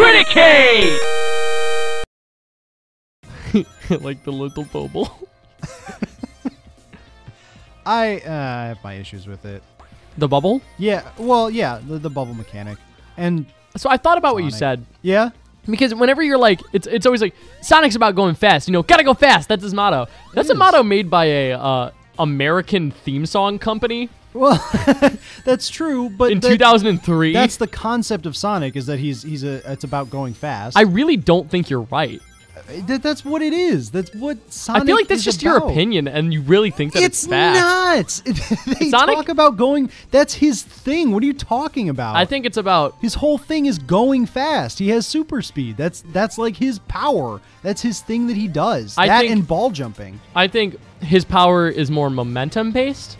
Criticade! like the little bubble. I uh, have my issues with it. The bubble? Yeah, well, yeah, the, the bubble mechanic, and So I thought about what you said. yeah, Because whenever you're like, it's it's always like Sonic's about going fast. You know, gotta go fast. That's his motto. That's a motto made by a uh, American theme song company well, that's true, but in that- 2003. that's the concept of Sonic is that he's he's a it's about going fast. I really don't think you're right. Uh, that, that's what it is. That's what Sonic. I feel like that's just your opinion, and you really think that it's, It's fast. not. they Sonic- talk about going. That's his thing. What are you talking about? I think it's about his whole thing is going fast. He has super speed. That's that's like his power. That's his thing that he does. I that think- and ball jumping. I think his power is more momentum based.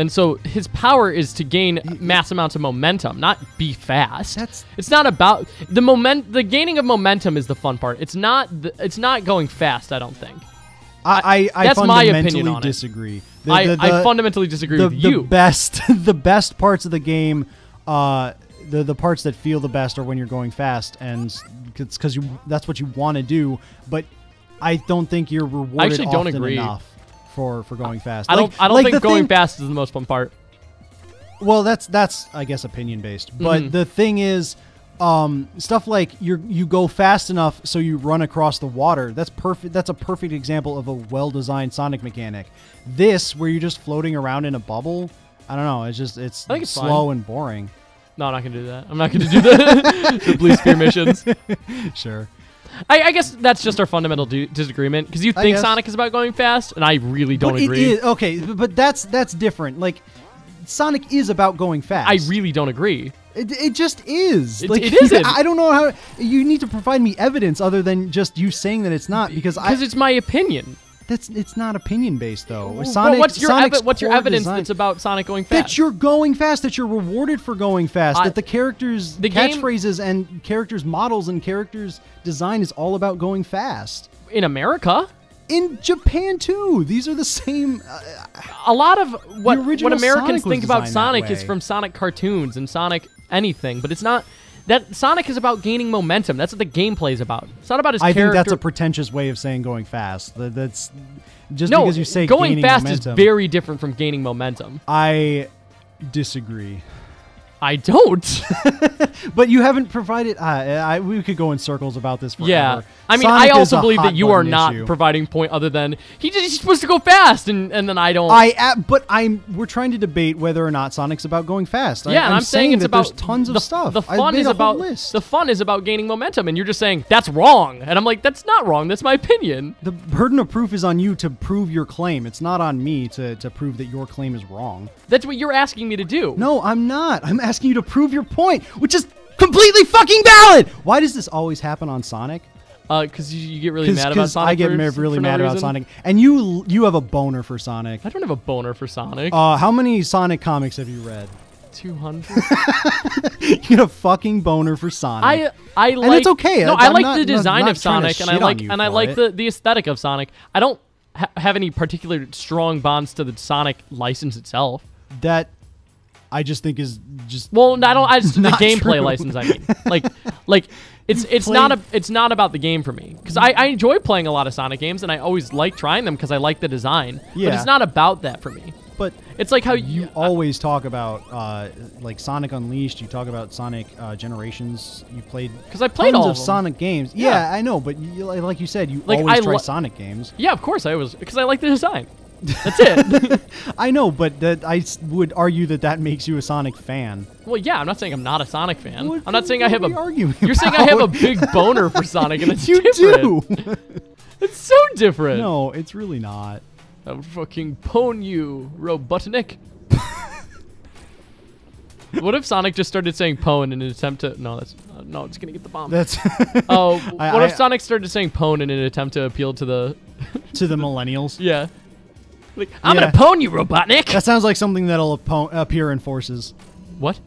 And so his power is to gain mass amounts of momentum, not be fast. That's- it's not about the moment. The gaining of momentum is the fun part. It's not. The, it's not going fast. I don't think. I I, I that's my opinion on it. disagree. The- I, the- I the- fundamentally disagree the, with the you. best the best parts of the game uh the the parts that feel the best are when you're going fast and it's because you that's what you want to do but i don't think you're rewarded I actually don't agree. enough for for going fast I don't. Like- I don't like think going thing- fast is the most fun part. well that's that's i guess opinion based but Mhm. the thing is um, stuff like you you go fast enough so you run across the water. That's perfect. That's a perfect example of a well-designed Sonic mechanic. This, where you're just floating around in a bubble, I don't know. It's just it's, I think it's slow fine. and boring. No, I'm not gonna do that. I'm not gonna do the, the blue sphere missions. Sure. I, I guess that's just our fundamental du- disagreement because you think. Sonic is about going fast, and I really don't but agree. It is, okay, but that's that's different. Like Sonic is about going fast. I really don't agree. It, it just is. It- like it isn't. I don't know how you need to provide me evidence other than just you saying that it's not because I Because it's my opinion. That's it's not opinion based though. Well, Sonic, what's your evi- what's your evidence design- that's about Sonic going fast? that you're going fast, that you're rewarded for going fast, that the characters' The game- catchphrases and characters' models and characters' design is all about going fast. in America. In Japan too, these are the same. Uh, A lot of what what Americans Sonic think about Sonic is from Sonic cartoons and Sonic anything, but it's not. That Sonic is about gaining momentum. That's what the gameplay is about. It's not about his I character. think that's a pretentious way of saying going fast. That- That's just no. because you say going fast momentum. is very different from gaining momentum. I disagree. I don't. But you haven't provided. Uh, I, we could go in circles about this forever. yeah. I mean, Sonic I also believe that you are not issue. providing point other than he just, he's supposed to go fast, and, and then I don't. I uh, but I'm we're trying to debate whether or not Sonic's about going fast. I, yeah, and I'm, I'm saying, it's about there's tons of the, stuff. The fun is about list. the fun is about gaining momentum, and you're just saying that's wrong, and I'm like that's not wrong. That's my opinion. The burden of proof is on you to prove your claim. It's not on me to, to prove that your claim is wrong. That's what you're asking me to do. No, I'm not. I'm asking you to prove your point, which is completely fucking valid. Why does this always happen on Sonic? because you, you get really mad about Sonic. I get for, really for no mad about reason. Sonic, and you you have a boner for Sonic. I don't have a boner for Sonic. Uh, how many Sonic comics have you read? Two hundred. you get a fucking boner for Sonic. I I like. it's okay. No, I- I I'm like not- the design not of Sonic, and I like and I like it. the the aesthetic of Sonic. I don't ha- have any particular strong bonds to the Sonic license itself. that I just think is just Well, I don't. I just, the gameplay true. license. I mean, like, like it's it's played- not a it's not about the game for me because I, I enjoy playing a lot of Sonic games and I always like trying them because I like the design. Yeah. But it's not about that for me. but It's like how you you. always talk about uh, like Sonic Unleashed. You talk about Sonic uh, Generations. You played because I played tons all of them. Sonic games. Yeah, Yeah. I know, but you, like like you said, you Like, always I try Sonic games. yeah, of course I was because I like the design. That's it. I know, but that I s- would argue that that makes you a Sonic fan. well, yeah, I'm not saying I'm not a Sonic fan. What- I'm not saying I what have are a. we arguing You're saying I have a about? big boner for Sonic, and it's You different. do. It's so different. no, it's really not. I'll fucking pwn you, Robotnik. what if Sonic just started saying pwn in an attempt to? No, that's uh, no. It's gonna get the bomb. That's oh, I- what if I- Sonic started saying pwn in an attempt to appeal to the? to the millennials. Yeah. Like I'm Yeah. gonna pwn you, Robotnik. That sounds like something that'll appo- appear in Forces. what?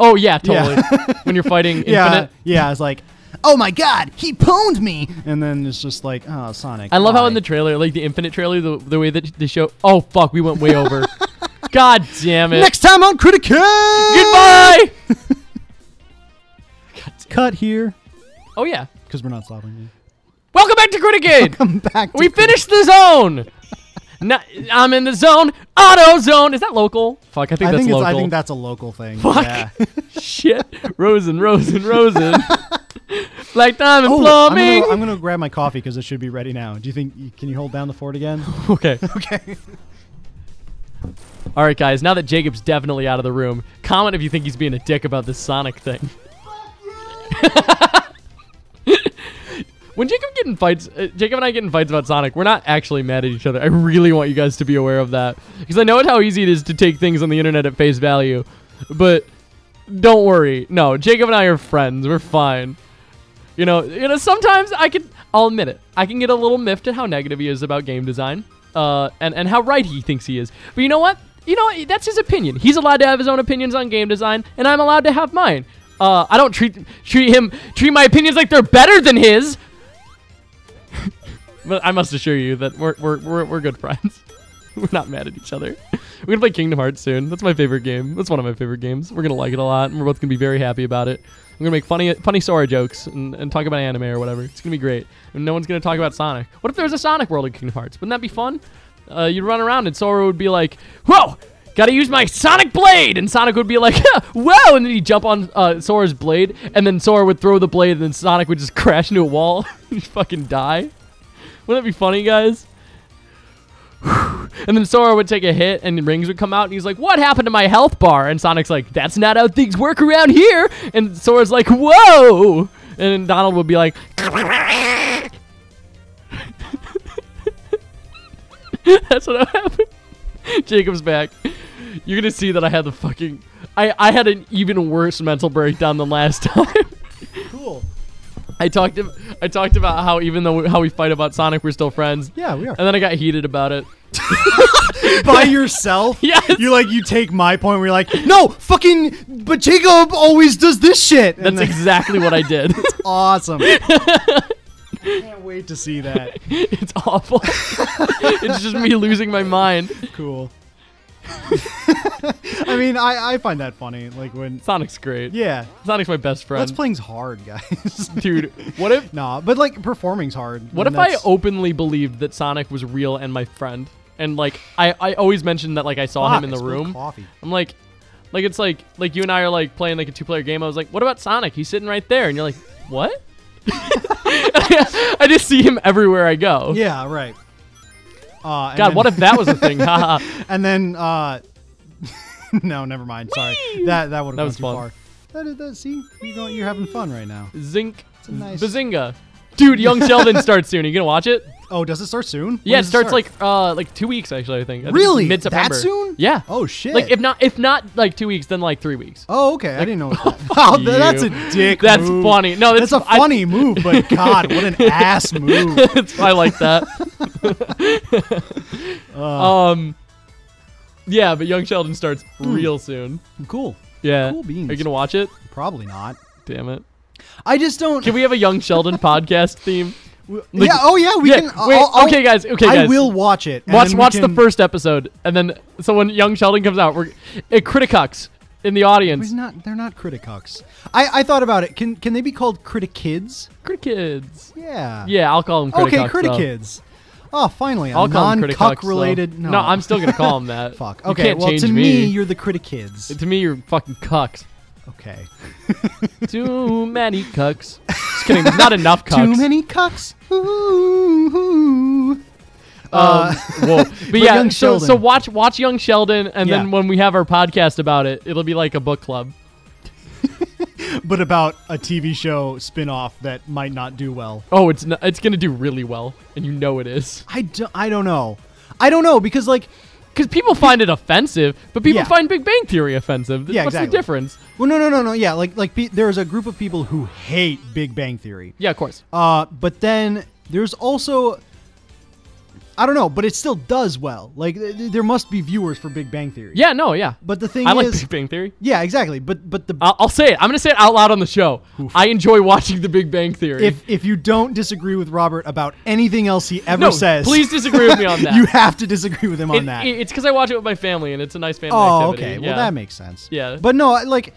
Oh yeah, Yeah. totally. when you're fighting Yeah, Infinite. yeah. It's like, oh my god, he pwned me, and then it's just like, oh, Sonic. I love how in the trailer, like the Infinite trailer, the, the way that they show. Oh fuck, we went way over. God damn it. next time on Criticade. Goodbye. Cut here. Oh yeah. Because we're not stopping. You. Welcome back to Criticade. Come back. To we finished the zone. No, I'm in the zone. Auto zone. Is that local? Fuck, I think I that's think it's, local. I think that's a local thing. Fuck. Yeah. Shit. Rosen, Rosen, Rosen. like Diamond Oh, I'm Plumbing. gonna, I'm gonna grab my coffee because it should be ready now. Do you think? Can you hold down the fort again? okay. okay. All right, guys. Now that Jacob's definitely out of the room, comment if you think he's being a dick about this Sonic thing. When Jacob get in fights, uh, Jacob and I get in fights about Sonic, we're not actually mad at each other. I really want you guys to be aware of that because I know how easy it is to take things on the internet at face value, but don't worry. No, Jacob and I are friends. We're fine. You know, you know. Sometimes I can. I'll admit it. I can get a little miffed at how negative he is about game design, uh, and and how right he thinks he is. But you know what? You know that's his opinion. He's allowed to have his own opinions on game design, and I'm allowed to have mine. Uh, I don't treat treat him treat my opinions like they're better than his. But I must assure you that we're we're we're, we're good friends. we're not mad at each other. We're gonna play Kingdom Hearts soon. That's my favorite game. That's one of my favorite games. We're gonna like it a lot, and we're both gonna be very happy about it. We're gonna make funny funny Sora jokes and, and talk about anime or whatever. It's gonna be great. And no one's gonna talk about Sonic. What if there was a Sonic world in Kingdom Hearts? Wouldn't that be fun? Uh, you'd run around and Sora would be like, "Whoa, gotta use my Sonic blade," and Sonic would be like, "Whoa!" And then he'd jump on uh, Sora's blade, and then Sora would throw the blade, and then Sonic would just crash into a wall and fucking die. Wouldn't that be funny, guys? And then Sora would take a hit and rings would come out and he's like, What happened to my health bar? And Sonic's like, That's not how things work around here. And Sora's like, Whoa. And Donald would be like, That's what happened. Jacob's back. You're gonna see that I had the fucking I, I had an even worse mental breakdown than last time. I talked I talked about how even though we, how we fight about Sonic, we're still friends. Yeah, we are. And then I got heated about it. By yourself? Yes. You like you take my point where you're like, no, fucking, but Jacob always does this shit. And That's then- exactly what I did. It's awesome. I can't wait to see that. it's awful. it's just me losing my mind. Cool. I mean, I, I find that funny. Like when, Sonic's great. yeah, Sonic's my best friend. let's playing's hard, guys. Dude, what if nah, but like performing's hard. what if I that's- openly believed that Sonic was real and my friend? And like I, I always mentioned that like I saw Fuck, him in I the spilled room. Coffee. I'm like like it's like like you and I are like playing like a two player game. I was like, what about Sonic? He's sitting right there and you're like, What? I just see him everywhere I go. Yeah, right. Uh, God, then- what if that was a thing? And then uh no, never mind. Sorry. That that would have was gone too fun. far. That is that see? You're going you're having fun right now. Zinc nice- Bazinga. Dude, Young Sheldon starts soon. Are you gonna watch it? Oh, does it start soon? Yeah, it starts start? like uh like two weeks actually. I think. Really? mid September. That soon? Yeah. Oh shit. Like if not if not like two weeks, then like three weeks. Oh, okay. I didn't know. Wow, th- that's a dick. That's move. funny. No, that's, that's a I- funny move, but God, what an ass move. I like that. Uh, um, yeah, but Young Sheldon starts real soon. cool. Yeah. Cool beans. Are you gonna watch it? Probably not. Damn it. I just don't. Can we have a Young Sheldon podcast theme? like- yeah. Oh yeah. We yeah. can. Wait. I'll- I'll- okay, guys. Okay, I will watch it. watch watch the first episode, and then so when Young Sheldon comes out, we're it Criticux in the audience. He's not. They're not Criticucks. I I thought about it. Can can they be called Critikids? Critikids. Yeah. Yeah, I'll call them Criticux. Okay, though. Critikids. Oh, finally, a I'll call them Criticux. non-cuck though. related. No. I'm still gonna call them that. Fuck. You Okay. can't well, change to me. you're the Critikids. to me, you're fucking cucks. Okay. Too many cucks. Just kidding. There's not enough cucks. Too many cucks. Ooh, ooh. Uh, Um, whoa. But, but yeah, Young so so Sheldon. watch watch Young Sheldon, and Yeah. then when we have our podcast about it, it'll be like a book club. but about a TV show spin-off that might not do well. Oh, it's n it's gonna do really well, and you know it is. I don't, I don't know. I don't know because like Because people find it offensive, but people Yeah. find Big Bang Theory offensive. Yeah, What's exactly. the difference? well no no no no yeah like like there's a group of people who hate Big Bang Theory. Yeah, of course. Uh but then there's also I don't know, but it still does well. Like th- th- there must be viewers for Big Bang Theory. Yeah, no, yeah. But the thing I like is Big Bang Theory. Yeah, exactly. But but the I'll, I'll say it. I'm gonna say it out loud on the show. I enjoy watching The Big Bang Theory. if if you don't disagree with Robert about anything else he ever no, says, please disagree with me on that. you have to disagree with him on It- that. it- it's because I watch it with my family, and it's a nice family oh, activity. okay. Yeah. Well, that makes sense. Yeah. But no, like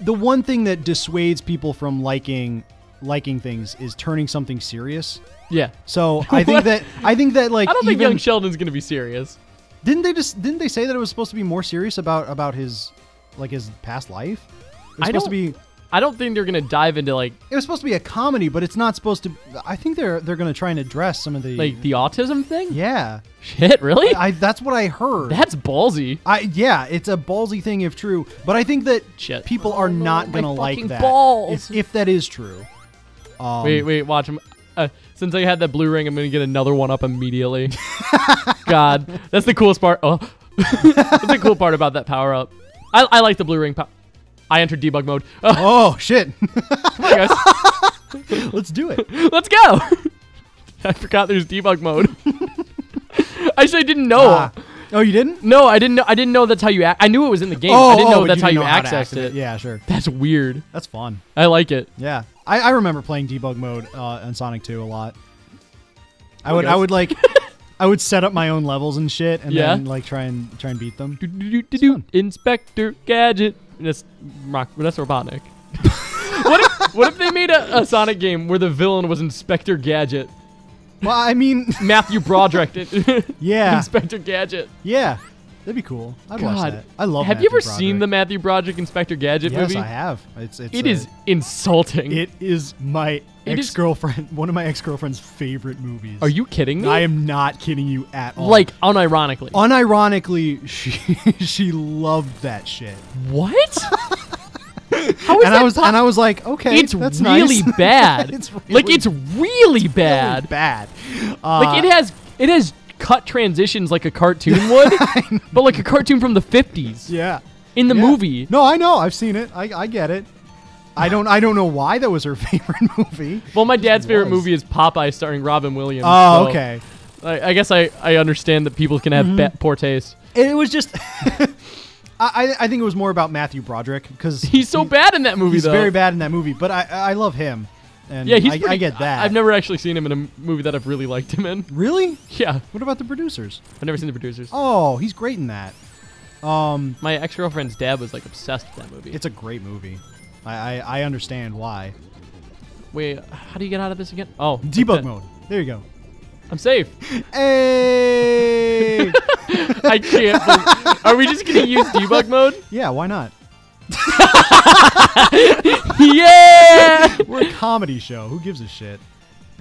the one thing that dissuades people from liking liking things is turning something serious. Yeah. So I think that I think that like I don't think even- young Sheldon's gonna be serious. didn't they just didn't they say that it was supposed to be more serious about about his like his past life? I supposed to be I don't think they're gonna dive into like it was supposed to be a comedy, but it's not supposed to. I think they're they're going to try and address some of the like the autism thing. yeah. Shit, really? I that's what I heard. That's ballsy. I yeah, it's a ballsy thing if true, but I think that Shit. people are Oh, not gonna oh like that. balls. If, if that is true. Um, wait, wait, watch him. Uh, since I had that blue ring, I'm gonna get another one up immediately. God, that's the coolest part. Oh, that's the cool part about that power up. I, I like the blue ring. Po- I entered debug mode. Oh, Oh shit! come on, guys. Let's do it. Let's go. I forgot there's debug mode. I actually, I didn't know. Ah. Oh, you didn't? No, I didn't know. I didn't know that's how you. I knew it was in the game. Oh, I didn't know oh, that's you how you know how to accessed access it. Yeah, sure. That's weird. That's fun. I like it. Yeah, I, I remember playing debug mode uh, on Sonic 2 a lot. I would I would like I would set up my own levels and shit, and Yeah. then like try and try and beat them. Do, do, do. Inspector Gadget. That's rock. That's Robotnik. what if what if they made a, a Sonic game where the villain was Inspector Gadget? Well, I mean, Matthew Broderick. did- yeah, Inspector Gadget. yeah, that'd be cool. I'd watch God, that. I love. Have Matthew you ever seen the Matthew Broderick Inspector Gadget Yes, movie? I have. It's it's It a- is insulting. It is my It is- ex girlfriend, one of my ex girlfriend's favorite movies. Are you kidding me? I am not kidding you at all. like unironically. unironically, she she loved that shit. what? How is and that I was and I was like, okay, It's that's really nice. bad. it's really, like it's really bad. really bad. Uh, Like it has it has cut transitions like a cartoon would, but like a cartoon from the 50s yeah. in the Yeah. movie. No, I know. I've seen it. I, I get it. I don't I don't know why that was her favorite movie. Well, my dad's favorite movie is Popeye starring Robin Williams. Oh, so okay. I, I guess I, I understand that people can have Mm-hmm. poor taste. It was just I, I think it was more about Matthew Broderick because He's so bad in that movie, he's though. very bad in that movie, but I I love him. And Yeah, he's I, pretty, I get that. I've never actually seen him in a movie that I've really liked him in. Really? Yeah, What about the producers? I've never seen the producers. Oh, he's great in that. Um, My ex girlfriend's dad was like obsessed with that movie. it's a great movie. I, I, I understand why. Wait, how do you get out of this again? Oh, Debug that. mode. There you go. I'm safe. Hey! I can't. believe- Are we just gonna use debug mode? yeah, why not? yeah. We're a comedy show. Who gives a shit?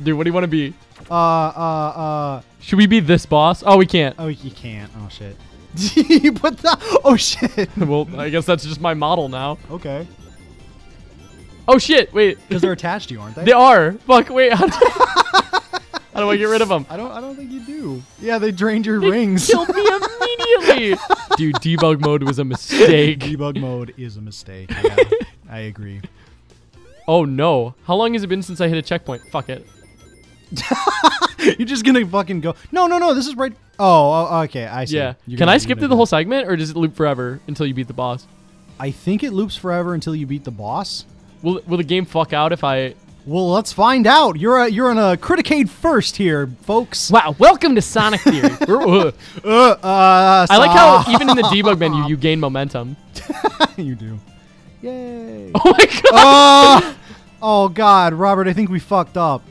Dude, what do you want to be? Uh, uh, uh. Should we be this boss? Oh, we can't. Oh, you can't. Oh shit. you put the. Oh shit. well, I guess that's just my model now. Okay. Oh shit! Wait, Because they're attached to you, aren't they? they are. Fuck! Wait, how do, how do I get rid of them? I don't. I don't think you do. Yeah, they drained your They rings. killed me immediately. Dude, debug mode was a mistake. Debug mode is a mistake. Yeah, I agree. Oh no! How long has it been since I hit a checkpoint? Fuck it. You're just gonna fucking go. No, no, no. This is right. Oh, oh, okay. I see. Yeah. You're Can gonna- I skip through the whole segment, or does it loop forever until you beat the boss? I think it loops forever until you beat the boss. Will Will the game fuck out if I? Well, let's find out. You're a, you're on a Criticade first here, folks. Wow! Welcome to Sonic Theory. Uh, Uh, uh, I like how even in the debug menu you gain momentum. you do. Yay. Oh my god! oh, oh God, Robert. I think we fucked up.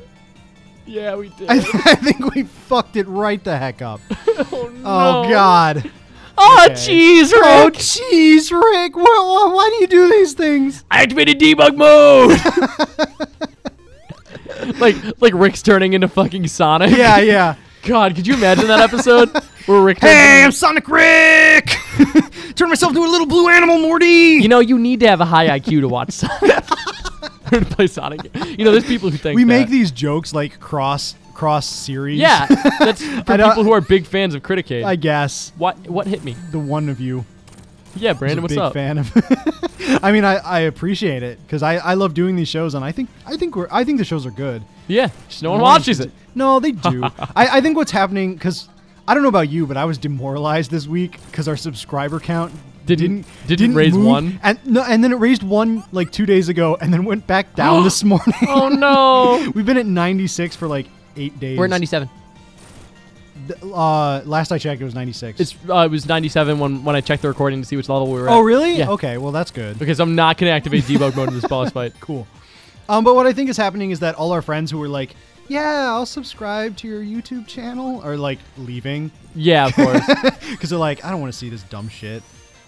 Yeah, we did. I, I think we fucked it right the heck up. oh no! Oh God. Oh Okay. jeez, Oh Rick! jeez, Rick. Why, why, why do you do these things? I activated debug mode. like like Rick's turning into fucking Sonic. Yeah, yeah. God, could you imagine that episode where Rick? Hey, I'm Sonic Rick. Turn myself into a little blue animal, Morty. you know, you need to have a high IQ to watch Sonic. to play Sonic. You know, there's people who think we make these jokes like cross cross series. Yeah, that's for people who are big fans of Criticade. I guess what what hit me? the one of you Yeah, is Brandon, a what's big up? fan of. I mean, I, I appreciate it because I, I love doing these shows and I think I think we're I think the shows are good. Yeah, just no one watches it. No, they do. I, I think what's happening because I don't know about you, but I was demoralized this week because our subscriber count Didn't- didn't didn't raise move. one? and no, and then it raised one like two days ago, and then went back down this morning. Oh no! We've been at 96 for like eight days. We're at 97. Uh, last I checked, it was 96. It's uh, it was 97 when when I checked the recording to see which level we were at. oh really? Yeah. Okay, well that's good. Because I'm not gonna activate debug mode in this boss fight. Cool. Um, but what I think is happening is that all our friends who were like, "Yeah, I'll subscribe to your YouTube channel," or like leaving Yeah, of course. because they're like, "I don't want to see this dumb shit."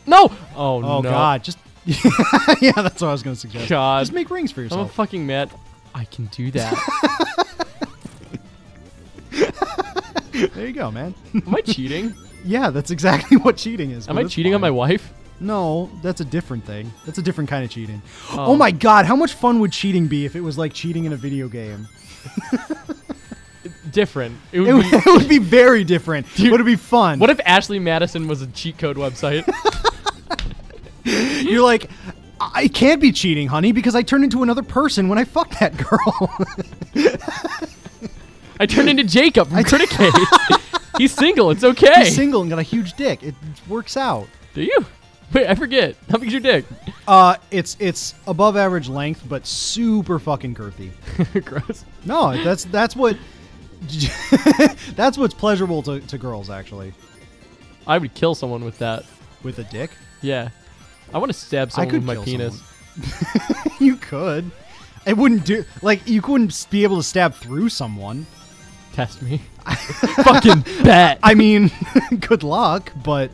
no. Oh, Oh no. God, just yeah, that's what I was gonna suggest. God. just make rings for yourself. I'm a fucking mad. I can do that. there you go, man. Am I cheating? yeah, that's exactly what cheating is. Am I cheating on my wife? No, that's a different thing. That's a different kind of cheating. Oh. Oh. my god, how much fun would cheating be if it was like cheating in a video game? Different. It It would would, be. it would be very different. Dude, would it be fun? What if Ashley Madison was a cheat code website? You're like, I can't be cheating, honey, because I turned into another person when I fucked that girl. I turned into Jacob from Criticade. He's single. It's okay. He's single and got a huge dick. It works out. Do you? Wait, I forget. How big's your dick? Uh, it's it's above average length, but super fucking girthy. Gross. No, that's that's what that's what's pleasurable to, to girls actually. I would kill someone with that. With a dick, Yeah. I want to stab I someone could with my penis. you could. It wouldn't do like you couldn't be able to stab through someone. Test me. Fucking bet. I mean, good luck, but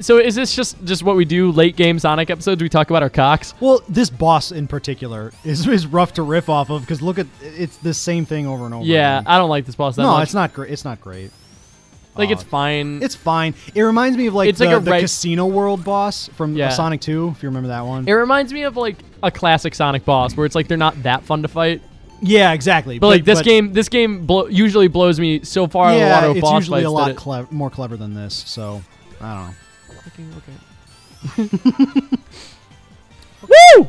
so is this just just what we do late game Sonic episodes? We talk about our cocks. well, this boss in particular is is rough to riff off of because look at it's the same thing over and over. Yeah, again. I don't like this boss that no, much. it's not great. It's not great. like uh, it's fine. It's fine. It reminds me of like It's the, like the reg- Casino World boss from uh, Yeah. Sonic 2, if you remember that one. it reminds me of like a classic Sonic boss where it's like they're not that fun to fight. yeah, exactly. But, like this game, this game blow, usually blows me so far out of the yeah, water it's boss usually a lot that it- clev- more clever than this. So I don't know. Fucking okay. Woo!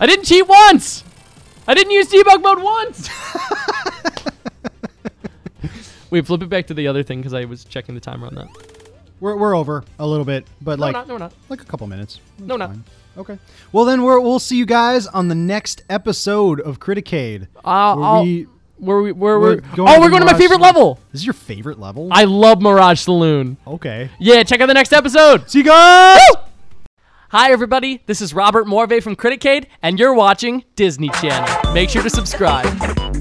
I didn't cheat once. I didn't use debug mode once. Wait, flip it back to the other thing because I was checking the timer on that. We're, we're over a little bit, but No, like not. No, not. like a couple minutes. No, That's not. fine. Okay. Well, then we're, we'll see you guys on the next episode of Criticade. Uh, where I'll- we, where we where we're we're, going oh we're going to my favorite Saloon. level. this is your favorite level? I love Mirage Saloon. okay. Yeah, check out the next episode. See you guys. Hi everybody, this is Robert Morvay from Criticade, and you're watching Disney Channel. Make sure to subscribe.